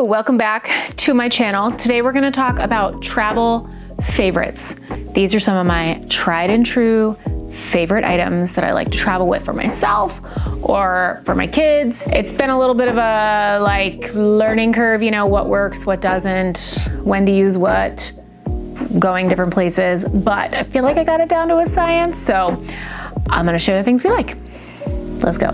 Welcome back to my channel. Today we're gonna talk about travel favorites. These are some of my tried and true favorite items that I like to travel with for myself or for my kids. It's been a little bit of a like learning curve, you know, what works, what doesn't, when to use what, going different places, but I feel like I got it down to a science. So I'm gonna show you the things we like. Let's go.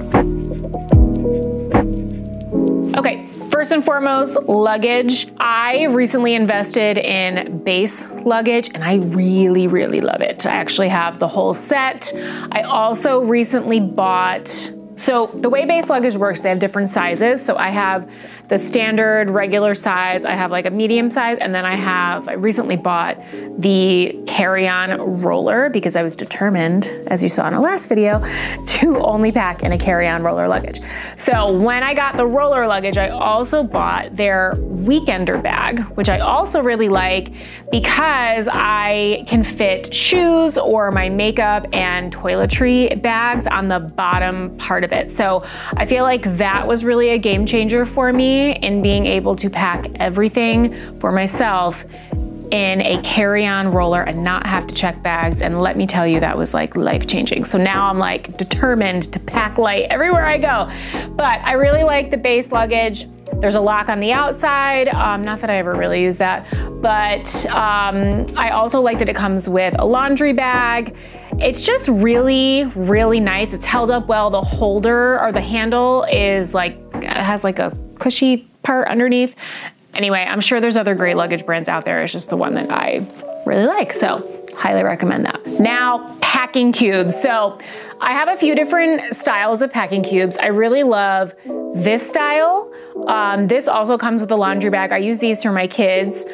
Okay, First and foremost, luggage. I recently invested in Beis luggage and I really, really love it. I actually have the whole set. I also recently bought so the way Beis luggage works, they have different sizes. So I have the standard regular size, I have like a medium size, and then I have, I recently bought the carry-on roller because I was determined, as you saw in the last video, to only pack in a carry-on roller luggage. So when I got the roller luggage, I also bought their weekender bag, which I also really like because I can fit shoes or my makeup and toiletry bags on the bottom part of it. So I feel like that was really a game changer for me in being able to pack everything for myself in a carry-on roller and not have to check bags. And let me tell you that was like life-changing. So now I'm like determined to pack light everywhere I go. But I really like the Beis luggage. There's a lock on the outside. Um, not that I ever really use that. But um, I also like that it comes with a laundry bag. It's just really, really nice. It's held up well. The holder or the handle is like, has like a cushy part underneath. Anyway, I'm sure there's other great luggage brands out there. It's just the one that I really like. So highly recommend that. Now, packing cubes. So I have a few different styles of packing cubes. I really love this style. Um, this also comes with a laundry bag. I use these for my kids.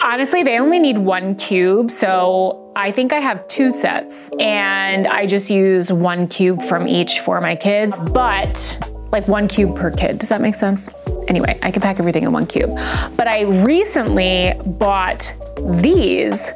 Honestly, they only need one cube, so I think I have two sets and I just use one cube from each for my kids, but like one cube per kid. Does that make sense? Anyway, I can pack everything in one cube. But I recently bought these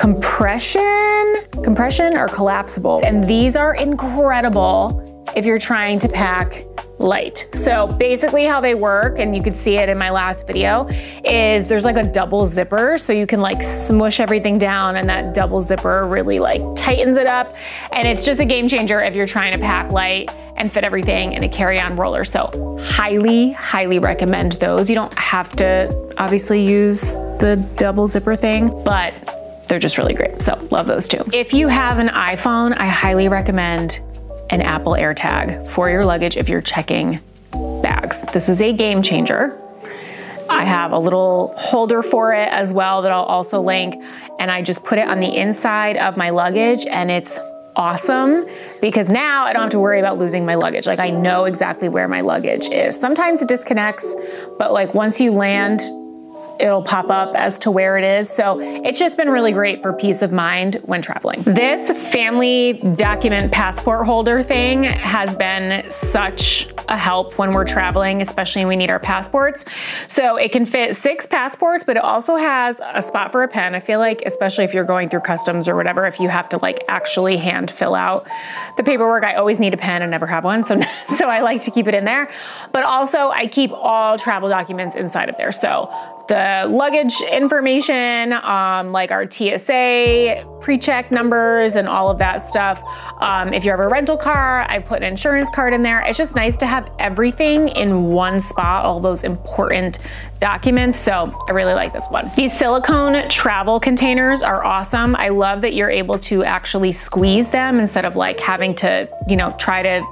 compression, compression or collapsible. And these are incredible if you're trying to pack light. So basically how they work, and you could see it in my last video, is there's like a double zipper. So you can like smush everything down and that double zipper really like tightens it up. And it's just a game changer if you're trying to pack light and fit everything in a carry-on roller. So highly, highly recommend those. You don't have to obviously use the double zipper thing, but they're just really great. So love those too. If you have an iPhone, I highly recommend an Apple AirTag for your luggage if you're checking bags. This is a game changer. I have a little holder for it as well that I'll also link and I just put it on the inside of my luggage and it's awesome because now I don't have to worry about losing my luggage. Like I know exactly where my luggage is. Sometimes it disconnects, but like once you land, it'll pop up as to where it is. So it's just been really great for peace of mind when traveling. This family document passport holder thing has been such a help when we're traveling, especially when we need our passports. So it can fit six passports, but it also has a spot for a pen. I feel like, especially if you're going through customs or whatever, if you have to like actually hand fill out the paperwork, I always need a pen and never have one. So, so I like to keep it in there. But also I keep all travel documents inside of there. So the luggage information, um, like our TSA pre-check numbers and all of that stuff. Um, if you have a rental car, I put an insurance card in there. It's just nice to have everything in one spot, all those important documents. So I really like this one. These silicone travel containers are awesome. I love that you're able to actually squeeze them instead of like having to, you know, try to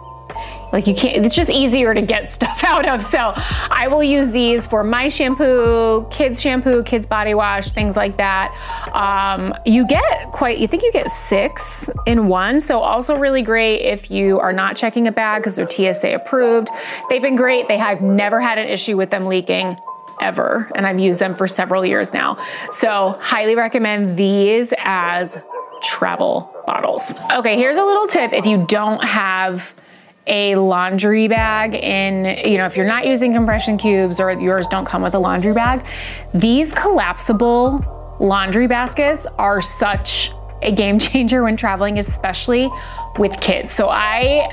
like you can't, it's just easier to get stuff out of. So I will use these for my shampoo, kids shampoo, kids body wash, things like that. Um, you get quite, you think you get six in one. So also really great if you are not checking a bag because they're TSA approved. They've been great. They have never had an issue with them leaking ever. And I've used them for several years now. So highly recommend these as travel bottles. Okay, here's a little tip if you don't have a laundry bag in, you know, if you're not using compression cubes or yours don't come with a laundry bag, these collapsible laundry baskets are such a game changer when traveling, especially with kids. So I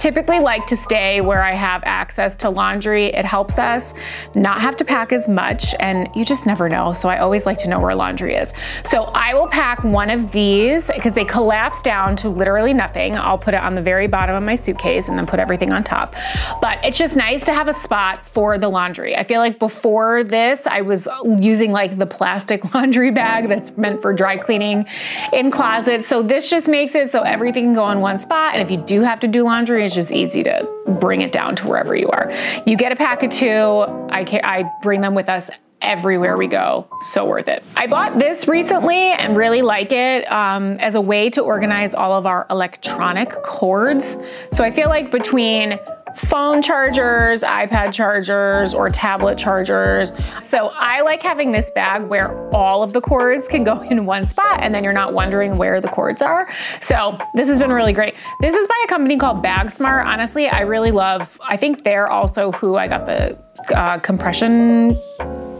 typically like to stay where I have access to laundry. It helps us not have to pack as much and you just never know. So I always like to know where laundry is. So I will pack one of these because they collapse down to literally nothing. I'll put it on the very bottom of my suitcase and then put everything on top. But it's just nice to have a spot for the laundry. I feel like before this, I was using like the plastic laundry bag that's meant for dry cleaning in closets. So this just makes it so everything can go in one spot. And if you do have to do laundry, it's just easy to bring it down to wherever you are. You get a pack of two. I, can, I bring them with us everywhere we go. So worth it. I bought this recently and really like it um, as a way to organize all of our electronic cords. So I feel like between phone chargers, iPad chargers, or tablet chargers. So I like having this bag where all of the cords can go in one spot and then you're not wondering where the cords are. So this has been really great. This is by a company called BagSmart. Honestly, I really love, I think they're also who I got the uh, compression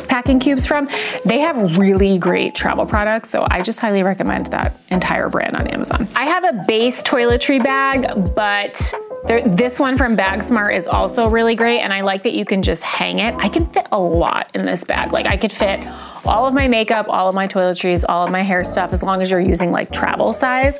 packing cubes from. They have really great travel products, so I just highly recommend that entire brand on Amazon. I have a Beis toiletry bag, but there, this one from BagSmart is also really great and I like that you can just hang it. I can fit a lot in this bag. Like I could fit all of my makeup, all of my toiletries, all of my hair stuff, as long as you're using like travel size.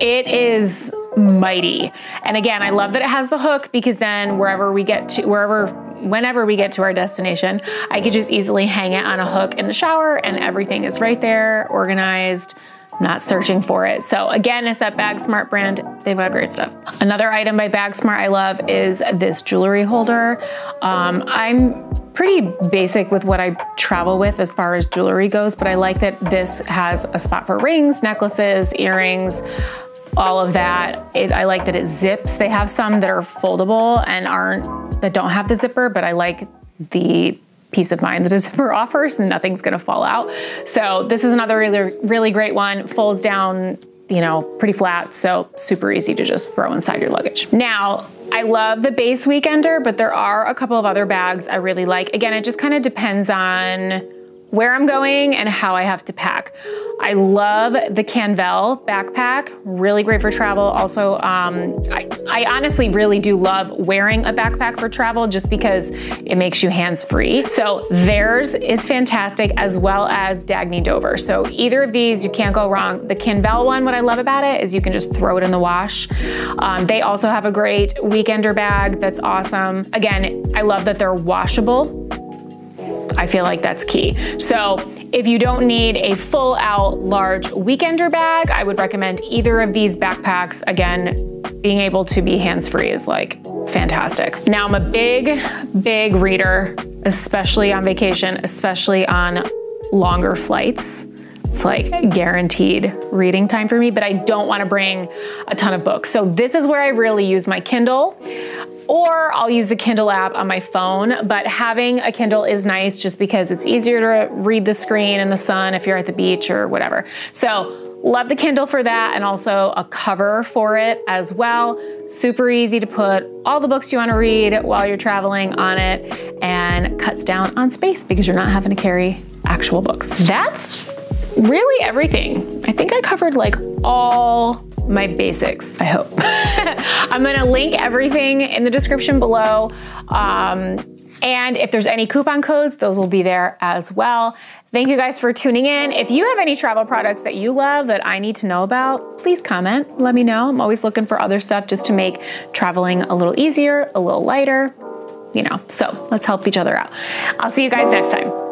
It is mighty. And again, I love that it has the hook because then wherever we get to, wherever, whenever we get to our destination, I could just easily hang it on a hook in the shower and everything is right there, organized, not searching for it. So again, it's that BagSmart brand. They've got great stuff. Another item by BagSmart I love is this jewelry holder. Um, I'm pretty basic with what I travel with as far as jewelry goes, but I like that this has a spot for rings, necklaces, earrings, all of that. It, I like that it zips. They have some that are foldable and aren't, that don't have the zipper, but I like the peace of mind that a zipper offers and nothing's gonna fall out. So this is another really, really great one. Folds down, you know, pretty flat, so super easy to just throw inside your luggage. Now, I love the Beis weekender, but there are a couple of other bags I really like. Again, it just kind of depends on where I'm going and how I have to pack. I love the Canvelle backpack, really great for travel. Also, um, I, I, honestly really do love wearing a backpack for travel just because it makes you hands-free. So theirs is fantastic as well as Dagne Dover. So either of these, you can't go wrong. The Canvelle one, what I love about it is you can just throw it in the wash. Um, they also have a great weekender bag that's awesome. Again, I love that they're washable I feel like that's key. So if you don't need a full out large weekender bag, I would recommend either of these backpacks. Again, being able to be hands-free is like fantastic. Now I'm a big, big reader, especially on vacation, especially on longer flights. It's like guaranteed reading time for me, but I don't wanna bring a ton of books. So this is where I really use my Kindle or I'll use the Kindle app on my phone, but having a Kindle is nice just because it's easier to read the screen in the sun if you're at the beach or whatever. So love the Kindle for that and also a cover for it as well. Super easy to put all the books you wanna read while you're traveling on it and cuts down on space because you're not having to carry actual books. That's really everything. I think I covered like all my basics, I hope. I'm gonna link everything in the description below. Um, and if there's any coupon codes, those will be there as well. Thank you guys for tuning in. If you have any travel products that you love that I need to know about, please comment, let me know. I'm always looking for other stuff just to make traveling a little easier, a little lighter, you know, so let's help each other out. I'll see you guys next time.